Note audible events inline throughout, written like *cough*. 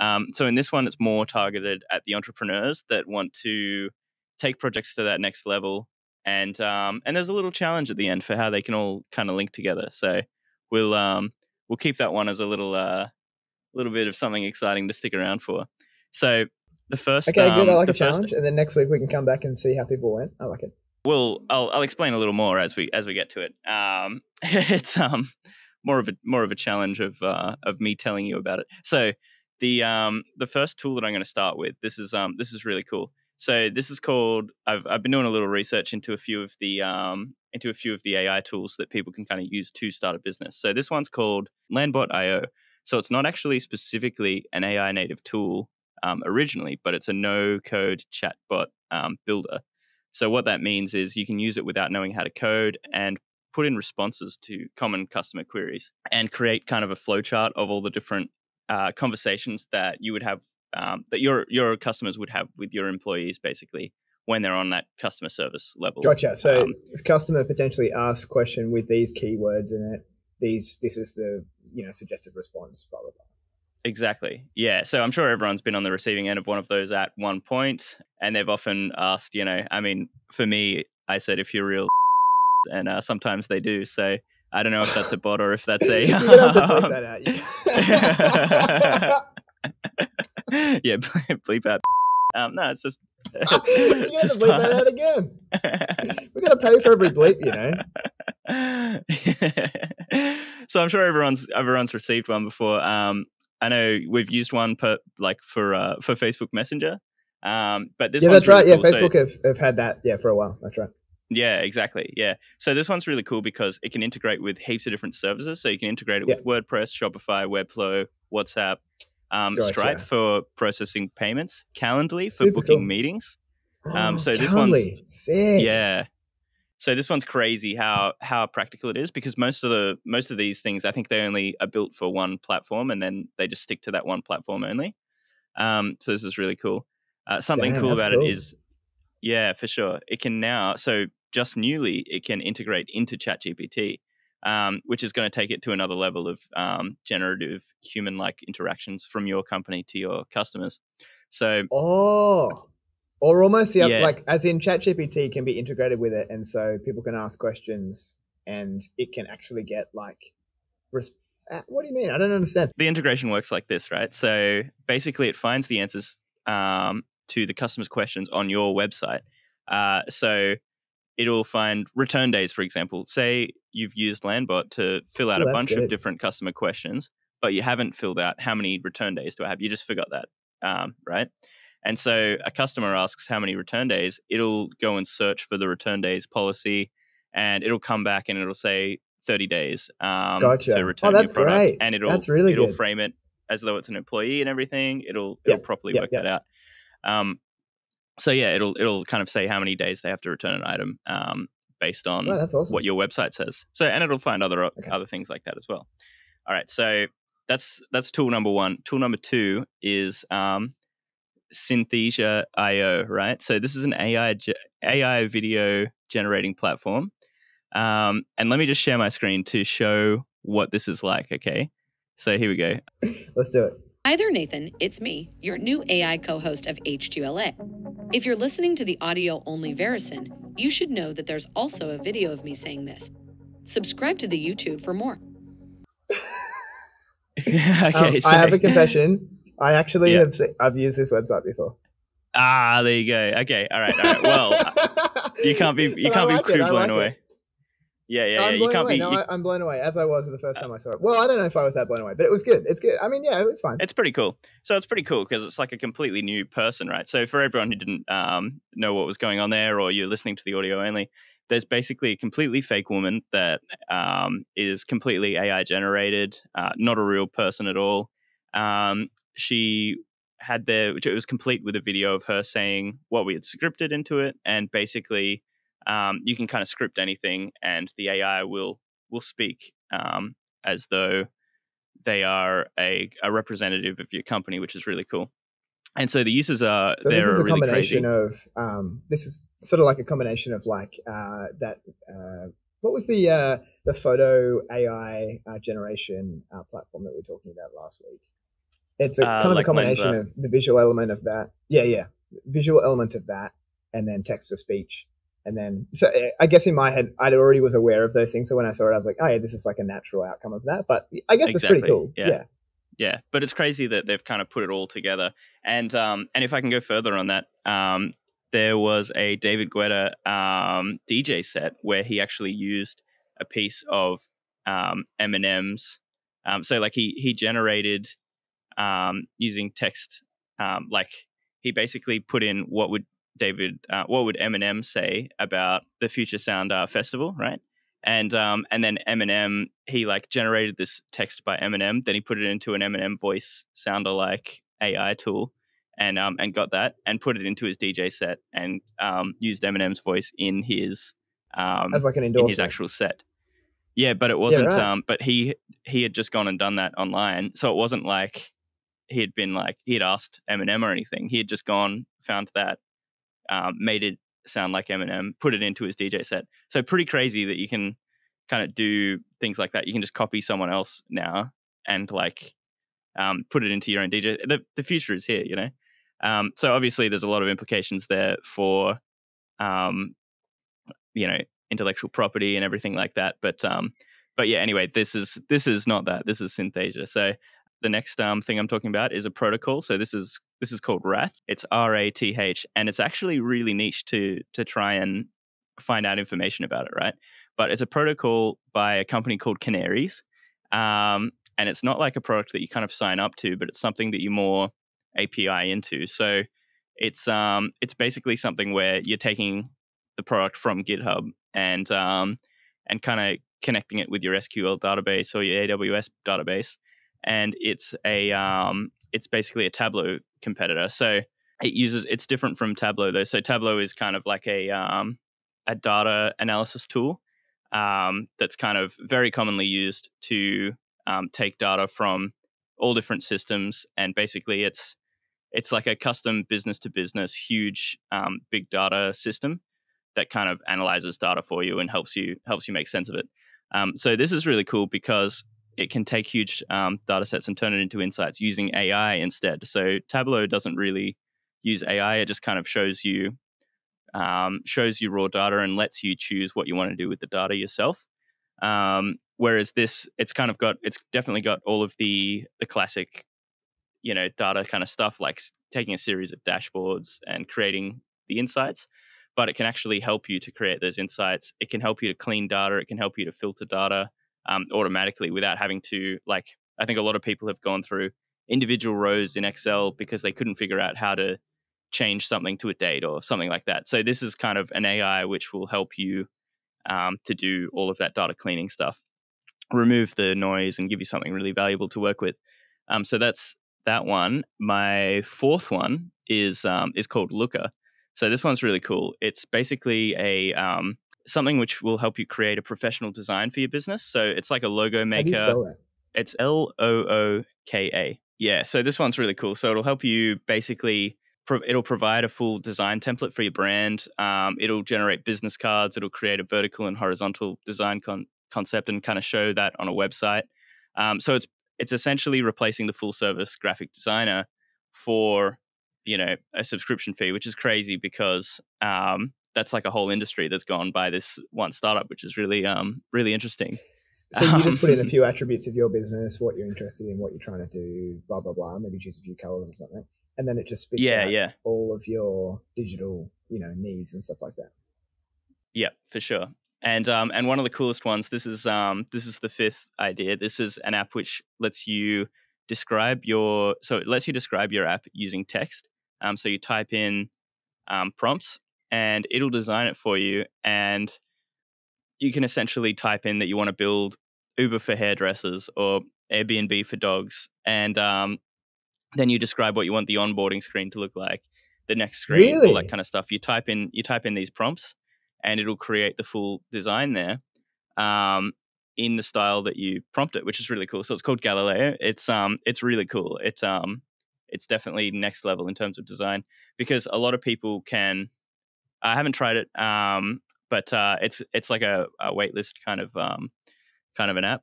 Um, so in this one, it's more targeted at the entrepreneurs that want to take projects to that next level. And um, and there's a little challenge at the end for how they can all kind of link together. So we'll um, we'll keep that one as a little uh, little bit of something exciting to stick around for. So the first Okay, good. I um, like the challenge, and then next week we can come back and see how people went. I like it. Well, I'll I'll explain a little more as we as we get to it. Um, *laughs* it's um more of a more of a challenge of uh, of me telling you about it. So the um the first tool that I'm going to start with this is um this is really cool. So this is called I've I've been doing a little research into a few of the um into a few of the AI tools that people can kind of use to start a business. So this one's called Landbot.io. So it's not actually specifically an AI native tool um, originally, but it's a no code chatbot um, builder. So what that means is you can use it without knowing how to code and put in responses to common customer queries and create kind of a flowchart of all the different uh, conversations that you would have um, that your your customers would have with your employees basically when they're on that customer service level. Gotcha. So Um, customer potentially asks question with these keywords in it. These this is the you know suggested response. Blah blah blah. Exactly. Yeah. So I'm sure everyone's been on the receiving end of one of those at one point, and they've often asked, you know, I mean, for me, I said if you're real, *laughs* and uh, sometimes they do. So I don't know if that's a bot or if that's a. You're gonna have to bleep that out. yeah, bleep out. Um, no, it's just. Gonna have to bleep that out again. We're gonna pay for every bleep, you know. *laughs* so I'm sure everyone's everyone's received one before. Um, I know we've used one per like for uh, for Facebook Messenger. Um, but this yeah, that's right. really Yeah, cool. So- Facebook have, have had that yeah for a while. That's right. Yeah, exactly. Yeah. So this one's really cool because it can integrate with heaps of different services. So you can integrate it with WordPress, Shopify, Webflow, WhatsApp, um, Gotcha. Stripe for processing payments, Calendly for Super booking cool. meetings. Um, so this one's- sick. Yeah. So this one's crazy how how practical it is because most of the most of these things I think they only are built for one platform and then they just stick to that one platform only. Um, so this is really cool. Uh, something Damn, cool about cool. it is, yeah, for sure. It can now so just newly it can integrate into ChatGPT, um, which is going to take it to another level of um, generative human-like interactions from your company to your customers. So Oh, or almost the other, Yeah. like as in ChatGPT can be integrated with it, and so people can ask questions, and it can actually get like, res- uh, what do you mean? I don't understand. the integration works like this, right? So basically, it finds the answers um, to the customer's questions on your website. Uh, so it'll find return days, for example. Say you've used Landbot to fill out Oh, a bunch good. of different customer questions, but you haven't filled out how many return days do I have. You just forgot that, um, right? And so a customer asks how many return days. It'll go and search for the return days policy, and it'll come back and it'll say 30 days um, Gotcha. to Oh, return that's your product. great. And it'll That's really it'll good. frame it as though it's an employee and everything. It'll it'll properly yeah, work yeah. that out. Um, so yeah, it'll it'll kind of say how many days they have to return an item um, based on Oh, awesome. what your website says. So and it'll find other Okay. other things like that as well. All right, so that's that's tool number one. Tool number two is um, Synthesia IO. Right, so this is an AI AI video generating platform. Um, and let me just share my screen to show what this is like. Okay, so here we go. *laughs* Let's do it. Hi there, Nathan. It's me, your new AI co host of HQLA. If you're listening to the audio only Verison, you should know that there's also a video of me saying this. Subscribe to the YouTube for more. *laughs* okay, Um, I have a confession. I actually Yeah. have se- I've used this website before. ah, there you go. Okay, all right, all right. Well, *laughs* you can't be you can't like be it, blown like away. Yeah, yeah, yeah. I'm You blown can't away. be. No, you- I, I'm blown away as I was the first time I saw it. Well, I don't know if I was that blown away, but it was good. It's good. I mean, yeah, it was fine. it's pretty cool. So it's pretty cool because it's like a completely new person, right? So for everyone who didn't um, know what was going on there, or you're listening to the audio only, there's basically a completely fake woman that um, is completely AI generated, uh, not a real person at all. Um, she had the, which it was complete with a video of her saying what we had scripted into it, and basically um, you can kind of script anything, and the AI will will speak um, as though they are a, a representative of your company, which is really cool. And so the uses are So they're this is a really combination crazy. of um, this is sort of like a combination of like uh, that. Uh, what was the uh, the photo AI uh, generation uh, platform that we were talking about last week? It's a Uh, kind of like a combination of the visual element of that. Yeah, yeah, visual element of that, and then text to speech. And then, so eh, I guess in my head, I already was aware of those things. So when I saw it, I was like, "Oh yeah, this is like a natural outcome of that." But I guess it's pretty cool. yeah. yeah. Yeah, but it's crazy that they've kind of put it all together. And um, and if I can go further on that, um, there was a David Guetta um, DJ set where he actually used a piece of um, Eminem's. Um, so like he he generated um, using text, um, like he basically put in what would David, uh, what would Eminem say about the Future Sound uh, Festival, right? and um and then Eminem he like generated this text by Eminem then he put it into an Eminem voice sounder like AI tool and um and got that and put it into his DJ set and um used Eminem's voice in his um As like an in his actual set yeah but it wasn't right. um but he he had just gone and done that online so it wasn't like he had been like he had asked Eminem or anything he had just gone found that um made it sound like Eminem, put it into his DJ set. So pretty crazy that you can kind of do things like that. You can just copy someone else now and like um, put it into your own DJ. The the future is here, you know. Um, so obviously, there's a lot of implications there for, um, you know, intellectual property and everything like that. But um, but yeah, anyway, this is this is not that. This is Synthesia. So the next um, thing I'm talking about is a protocol. So this is this is called RATH. It's R A T H, and it's actually really niche to to try and find out information about it, right? But it's a protocol by a company called Kanaries, um, and it's not like a product that you kind of sign up to, but it's something that you more API into. So it's um it's basically something where you're taking the product from GitHub and um and kind of connecting it with your SQL database or your AWS database and it's a um, it's basically a Tableau competitor. So it uses it's different from Tableau though. So Tableau is kind of like a um, a data analysis tool um, that's kind of very commonly used to um, take data from all different systems, and basically it's it's like a custom business to business, huge um, big data system that kind of analyzes data for you and helps you helps you make sense of it. Um, so this is really cool because it can take huge um, data sets and turn it into insights using AI instead. So Tableau doesn't really use AI; it just kind of shows you um, shows you raw data and lets you choose what you want to do with the data yourself. Um, whereas this, it's kind of got it's definitely got all of the the classic, you know, data kind of stuff like taking a series of dashboards and creating the insights. But it can actually help you to create those insights. It can help you to clean data. It can help you to filter data um, automatically without having to like i think a lot of people have gone through individual rows in excel because they couldn't figure out how to change something to a date or something like that. So this is kind of an ai which will help you um, to do all of that data cleaning stuff remove the noise and give you something really valuable to work with. Um, so that's that one. My fourth one is um, is called Looka. So this one's really cool. It's basically a um, something which will help you create a professional design for your business. So it's like a logo How do maker. you spell that? It's L O O K A. Yeah. So this one's really cool. So it'll help you basically. pro- It'll provide a full design template for your brand. Um, it'll generate business cards. It'll create a vertical and horizontal design con- concept and kind of show that on a website. Um, so it's it's essentially replacing the full service graphic designer for you know a subscription fee, which is crazy because um, that's like a whole industry that's gone by this one startup, which is really um really interesting. *laughs* So you just put in a Um, *laughs* few attributes of your business, what you're interested in, what you're trying to do, blah blah blah. Maybe choose a few colors or something, and then it just spits Yeah, out yeah, all of your digital, you know, needs and stuff like that. yeah, for sure. And um and one of the coolest ones. This is um this is the fifth idea. This is an app which lets you describe your so it lets you describe your app using text. Um, so you type in um, prompts and it'll design it for you and you can essentially type in that you want to build Uber for hairdressers or Airbnb for dogs, and um, then you describe what you want the onboarding screen to look like, the next screen, all that kind of stuff. You type in you type in these prompts, and it'll create the full design there, um, in the style that you prompt it, which is really cool. So it's called Galileo. It's um it's really cool. It's um it's definitely next level in terms of design because a lot of people can. I haven't tried it, um, but uh, it's it's like a, a waitlist kind of um, kind of an app.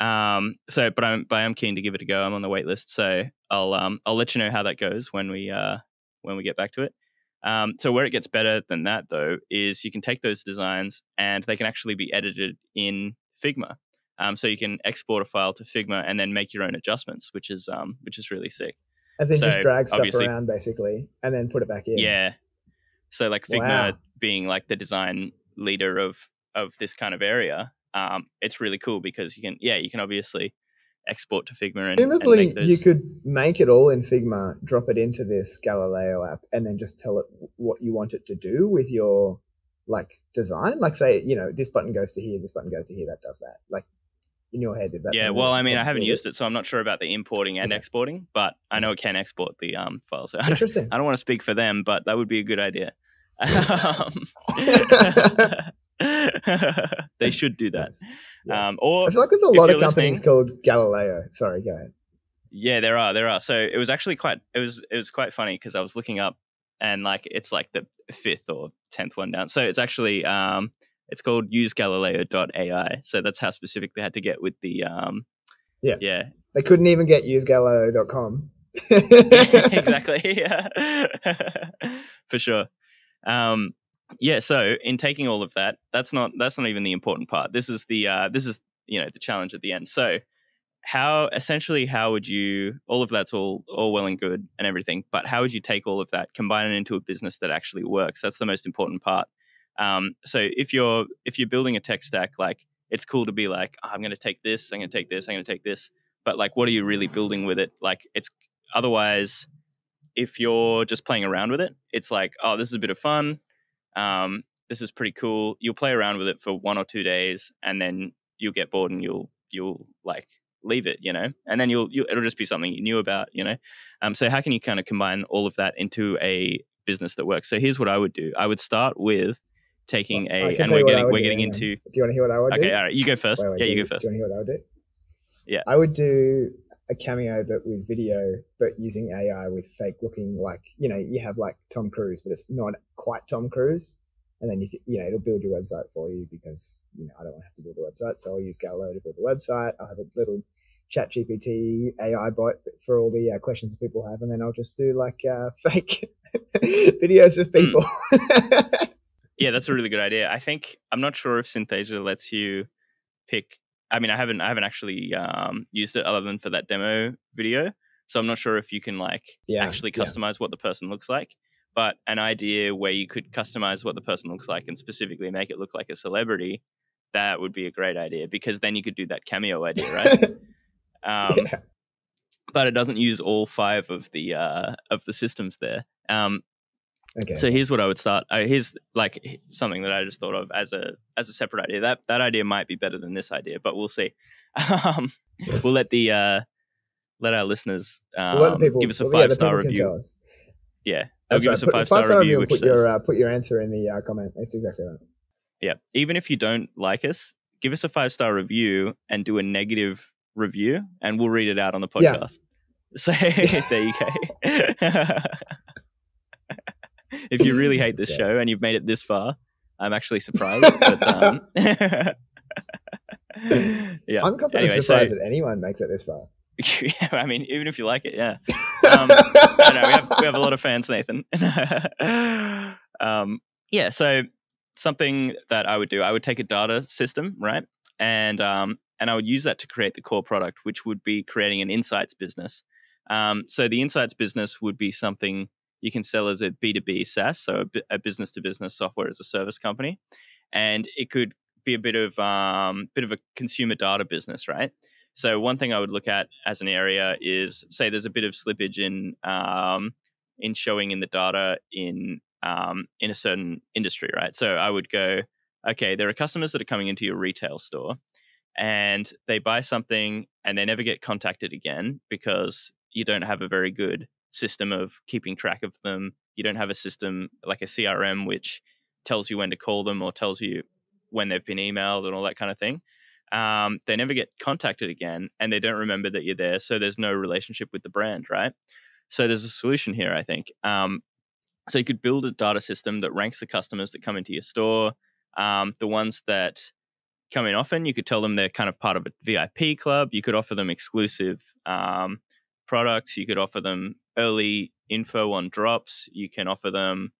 Um, so, but I'm but I'm keen to give it a go. I'm on the waitlist, so I'll um I'll let you know how that goes when we uh when we get back to it. Um, so where it gets better than that though is you can take those designs and they can actually be edited in Figma. Um, so you can export a file to Figma and then make your own adjustments, which is um which is really sick. As in So, just drag stuff around basically and then put it back in. Yeah. So like Figma Wow. being like the design leader of of this kind of area, um, it's really cool because you can yeah you can obviously export to Figma and, Presumably, you could make it all in Figma, drop it into this Galileo app, and then just tell it what you want it to do with your like design. Like, say, you know, this button goes to here, this button goes to here, that does that. Like in your head, is that? yeah, well, I mean, I haven't used it, so I'm not sure about the importing and Okay. exporting, but I know it can export the um, file. So *laughs* I don't, Interesting. I don't want to speak for them, but that would be a good idea. Um, *laughs* they should do that. Yes. Um, or I feel like there's a lot of companies called Galileo. Sorry, go ahead. Yeah, there are, there are. So it was actually quite, it was, it was quite funny because I was looking up, and like it's like the fifth or tenth one down. So it's actually, um, it's called usegalileo.ai. So that's how specific they had to get with the, um, Yeah. yeah, They couldn't even get usegalileo.com. *laughs* *laughs* exactly. Yeah, for sure. Um, yeah. So in taking all of that, that's not that's not even the important part. This is the uh, this is you know the challenge at the end. So how essentially how would you all of that's all all well and good and everything, but how would you take all of that, combine it into a business that actually works? That's the most important part. Um, so if you're if you're building a tech stack, like it's cool to be like, "Oh, I'm going to take this, I'm going to take this, I'm going to take this, but like, what are you really building with it? Like, it's otherwise if you're just playing around with it it's like oh this is a bit of fun um, this is pretty cool. You'll play around with it for one or two days and then you'll get bored and you'll you'll like leave it you know? And then you'll, you'll it'll just be something you knew about you know? Um, so how can you kind of combine all of that into a business that works? So here's what i would do. I would start with taking I a and we're you getting we're do, getting into Do you want to hear what I would do? okay all right you go first. Wait, wait, yeah do you go first Do you want to hear what I would do? Yeah. I would do a cameo, but with video, but using AI with fake looking, like you know, you have like Tom Cruise, but it's not quite Tom Cruise. And then you can, you know, it'll build your website for you because you know I don't want to have to build a website, so I'll use Galileo to build the website. I'll have a little Chat GPT AI bot for all the uh, questions that people have, and then I'll just do like uh, *laughs* fake *laughs* videos Hmm. of people. *laughs* Yeah, that's a really good idea. I think I'm not sure if Synthesia lets you pick. I mean, I haven't I haven't actually um, used it other than for that demo video, so I'm not sure if you can like Yeah, actually yeah. customize what the person looks like. But an idea where you could customize what the person looks like and specifically make it look like a celebrity, that would be a great idea because then you could do that cameo idea, right? *laughs* Um, yeah. But it doesn't use all five of the uh, of the systems there. Um, Okay. so here's what I would start. Uh, here's like something that I just thought of as a as a separate idea. That that idea might be better than this idea, but we'll see. *laughs* Um, we'll let the uh, let our listeners um, Well, people give us a well, yeah, five the star people can tell review. Yeah, they'll That's give right. us a Put- five star five-star review, put says, your uh, put your answer in the uh, comment. That's exactly right. yeah. Even if you don't like us, give us a five star review and do a negative review, and we'll read it out on the podcast. Yeah. *laughs* So *laughs* there you go. *laughs* if you really hate this great. show and you've made it this far, I'm actually surprised. *laughs* but, um, *laughs* yeah. I'm constantly Anyway, so- that anyone makes it this far. yeah, I mean, even if you like it, yeah. Um, I know we have we have a lot of fans, Nathan. um, yeah, so something that I would do, I would take a data system, right, and um, and I would use that to create the core product, which would be creating an insights business. Um, so the insights business would be something you can sell as a B two B SaaS, so a business to business software as a service company, and it could be a bit of um, bit of a consumer data business, right? So one thing I would look at as an area is say there's a bit of slippage in um, in showing in the data in um, in a certain industry, right? So I would go, okay, there are customers that are coming into your retail store and they buy something and they never get contacted again because you don't have a very good system of keeping track of them. You don't have a system like a CRM which tells you when to call them or tells you when they've been emailed and all that kind of thing um, they never get contacted again and they don't remember that you're there. So there's no relationship with the brand, right? So there's a solution here, I think. Um, so you could build a data system that ranks the customers that come into your store, um, the ones that come in often, you could tell them they're kind of part of a VIP club. You could offer them exclusive um, products. You could offer them early info on drops. You can offer them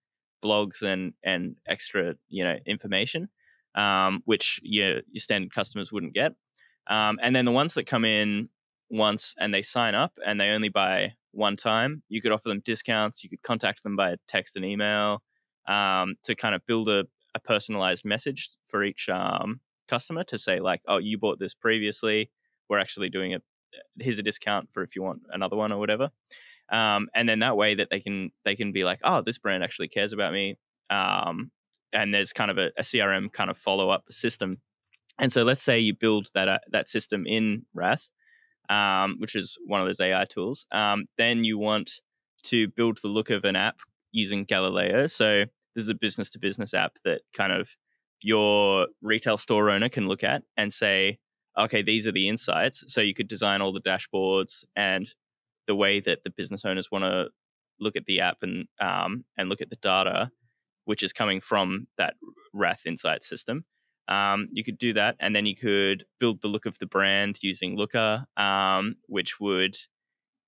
blogs and and extra you know information, um, which your your standard customers wouldn't get. Um, and then the ones that come in once and they sign up and they only buy one time, you could offer them discounts. You could contact them by text and email um, to kind of build a, a personalized message for each um, customer to say like, oh, you bought this previously. We're actually doing it. Here's a discount for if you want another one or whatever. Um, and then that way that they can they can be like, oh, this brand actually cares about me. Um, and there's kind of a, a CRM kind of follow up system. And so let's say you build that uh, that system in RATH, um, which is one of those AI tools. Um, then you want to build the look of an app using Galileo. So this is a business to business app that kind of your retail store owner can look at and say, okay, these are the insights. So you could design all the dashboards and the way that the business owners want to look at the app and um, and look at the data, which is coming from that RATH Insight system. Um, you could do that, and then you could build the look of the brand using Looka, um, which would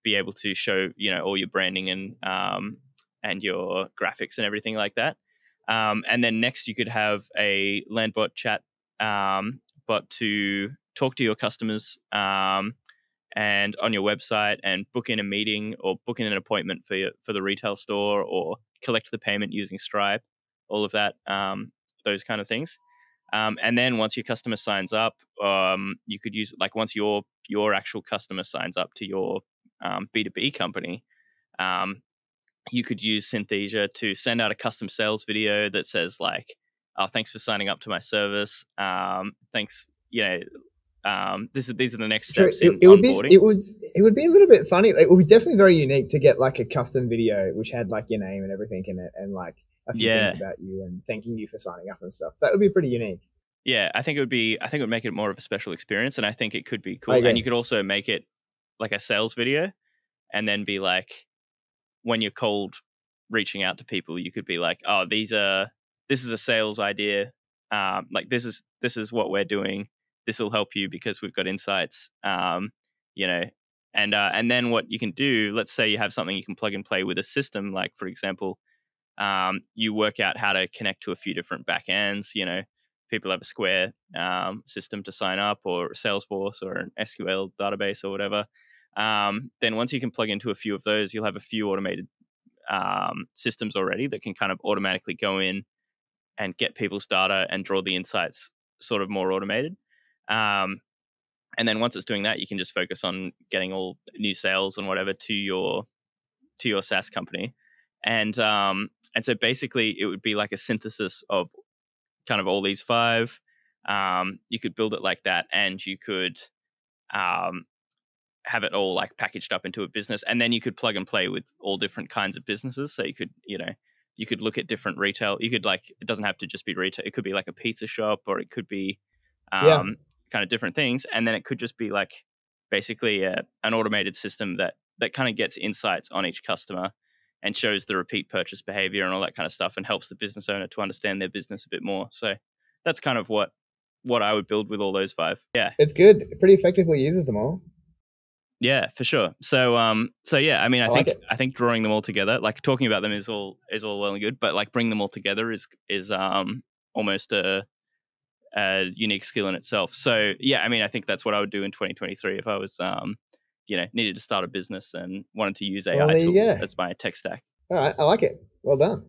be able to show you know all your branding and um, and your graphics and everything like that. Um, and then next, you could have a Landbot chat um, bot to talk to your customers um, and on your website and book in a meeting or book in an appointment for your, for the retail store or collect the payment using Stripe, all of that, um, those kind of things. Um, and then once your customer signs up, um, you could use like once your your actual customer signs up to your B two B company, um, you could use Synthesia to send out a custom sales video that says like, "Oh, thanks for signing up to my service. Um, thanks, you know, um, this is these are the next steps it, it would onboarding." be it would it would be a little bit funny. It would be definitely very unique to get like a custom video which had like your name and everything in it, and like a few Yeah. things about you and thanking you for signing up and stuff. That would be pretty unique. Yeah, I think it would be. I think it would make it more of a special experience, and I think it could be cool. And you could also make it like a sales video, and then be like, when you're cold reaching out to people, you could be like, "Oh, these are this is a sales idea. Um, like this is this is what we're doing. This will help you because we've got insights. Um, you know." And uh, and then what you can do, let's say you have something you can plug and play with a system, like for example, um, you work out how to connect to a few different backends. You know, people have a Square um, system to sign up, or Salesforce, or an SQL database, or whatever. Um, then once you can plug into a few of those, you'll have a few automated um, systems already that can kind of automatically go in and get people's data and draw the insights sort of more automated. Um, and then once it's doing that, you can just focus on getting all new sales and whatever to your to your SaaS company. And um, and so basically, it would be like a synthesis of kind of all these five. Um, you could build it like that, and you could um, have it all like packaged up into a business, and then you could plug and play with all different kinds of businesses. So you could, you know, you could look at different retail. You could like it doesn't have to just be retail. It could be like a pizza shop, or it could be um, Yeah. Kind of different things, and then it could just be like basically a, an automated system that that kind of gets insights on each customer and shows the repeat purchase behavior and all that kind of stuff and helps the business owner to understand their business a bit more. So that's kind of what what I would build with all those five. Yeah. It's good. It pretty effectively uses them all. Yeah, for sure. So um so yeah, I mean I, I think it. I think drawing them all together, like talking about them is all is all well and good, but like bringing them all together is is um almost a a unique skill in itself. So yeah, I mean I think that's what I would do in 2023 if I was um you know needed to start a business and wanted to use AI Well, tools as my tech stack. All right, I like it. Well done.